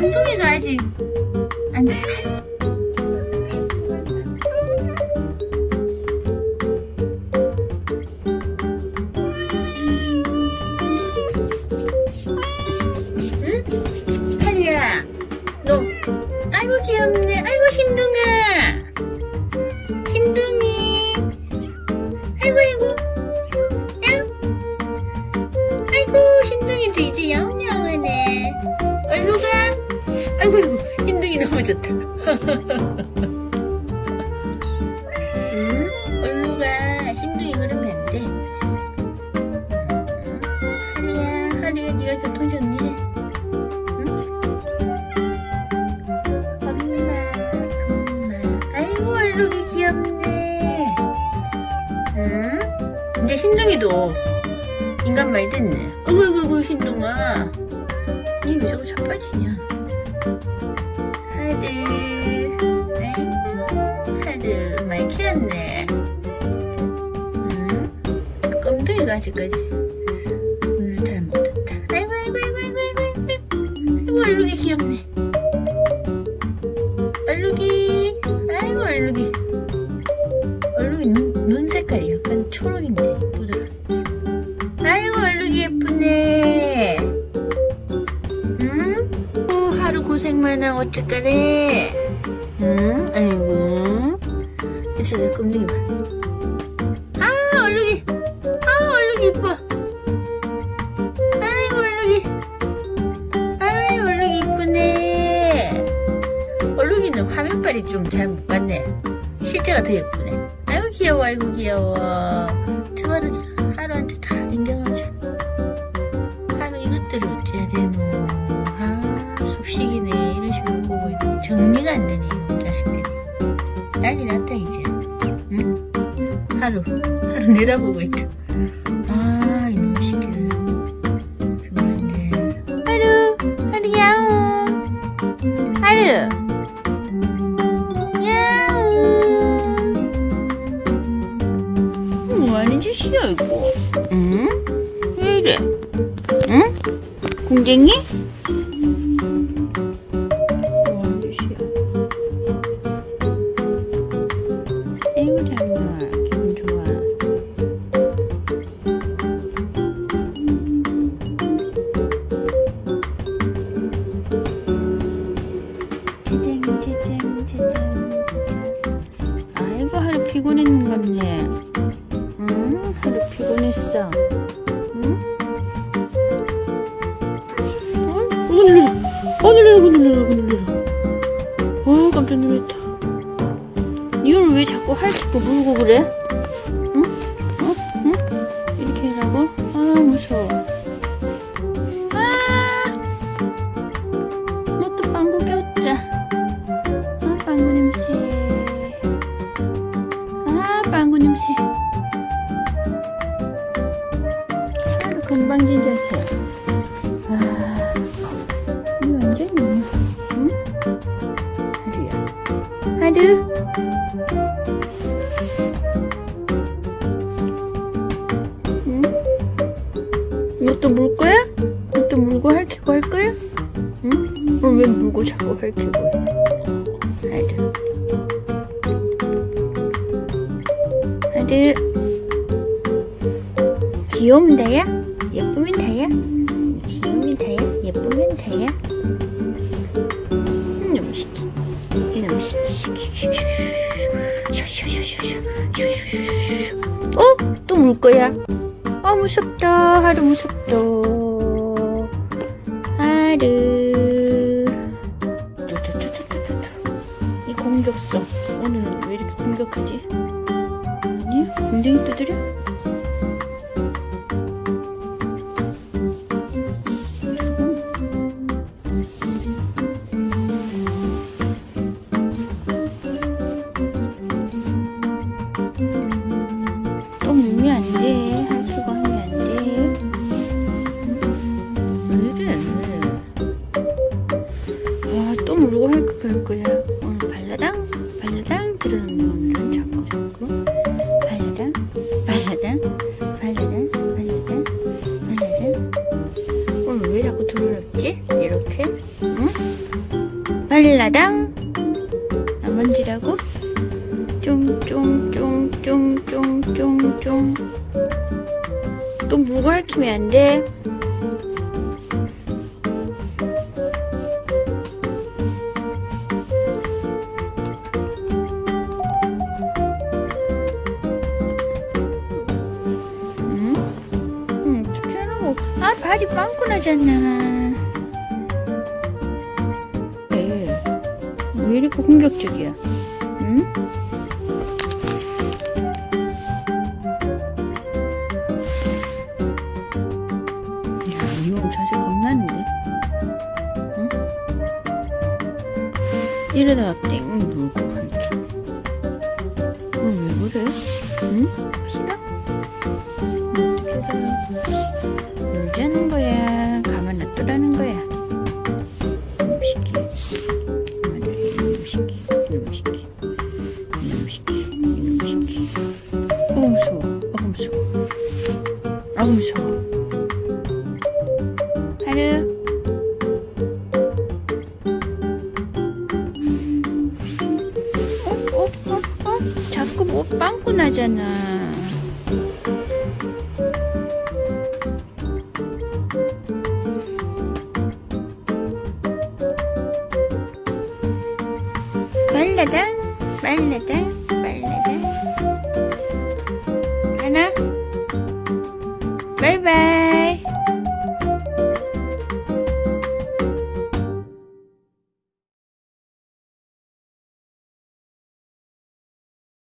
안통해 줘야지. 안 돼. 너무 좋다 응? 얼루 가 신둥이 그러면 안 돼 하리야 하리야 네가 교통 좋니? 엄마, 엄마. 아이고, 얼룩이 귀엽네. 응? 이제 신둥이도 인간 많이 됐네. 어이구, 어이구, 신둥아. 니왜 자꾸 자빠지냐? 아들. 아이고, 아들. 많이 키웠네. 응? 껌둥이가 아직까지. 오늘 잘 먹었다. 아이고, 아이고, 아이고, 아이고, 아이고, 얼룩이 귀엽네. 얼룩이 아이고 얼룩이 얼룩이 눈, 눈 색깔이 약간 초록인데 예쁘더라 아이고 얼룩이 예쁘네 하고 어떡하래 응? 아이고 이제 내 껌둥이 봐 아 얼룩이 아 얼룩이 예뻐 아이고 얼룩이 아이고 얼룩이 이쁘네 얼룩이는 화면빨이 좀 잘 못 봤네. 실제가 더 예쁘네. 아이고 귀여워, 아이고 귀여워. 하루, 하루 내다보고 있다. 아, 이놈 새끼들. 정말인데. 하루, 하루 야옹. 하루. 뭐하는 짓이야 이거? 응? 왜 이래? 응? 공댕이? 피곤했는갑네 응? 하루 피곤했어 응? 어? 어 놀래라 어 놀래라 어 놀래라 어 깜짝 놀랐다 니 오늘 왜 자꾸 핥히고 물고 그래? 응? 어? 응? 이렇게 하라고? 아 무서워 아 뭐또 빵구 꼈다 아 빵구 냄새 금방진 자세 아 이거 완전히 뭐, 응? 하루야 하루 응? 이것도 물 거야? 이것도 물고 핥히고 할 거야? 응? 그럼 왜 물고 자꾸 핥히고 해? 하루 하루 다야? 예쁘면 다야? 귀여우면 다야? 예쁘면 다야? 이놈 새끼 이놈 새끼 어? 또 물 거야? 아 무섭다 하루 무섭다 하루. 이 공격성 오늘은 왜 이렇게 공격하지? 아니 엉덩이 두드려? 자꾸 들어렵지? 이렇게? 응? 발라당? 안 만지라고? 쫑쫑쫑쫑쫑쫑쫑 또 물고 핥히면 안 돼. 빵꾸 나잖아. 에, 왜 이렇게 공격적이야? 응? 야, 이놈 자세 겁나는데? 응? 이러다가 땡 물고 반죽. 어, 왜 그래? 응? 놀자는 거야. 가만 놔두라는 거야. 이놈 시키. 마늘이 이놈 시키. 이놈 시키. 이놈 시키. 이놈 시키. 어우 무서워. 어우 무서워. 아우 무서워. 하루.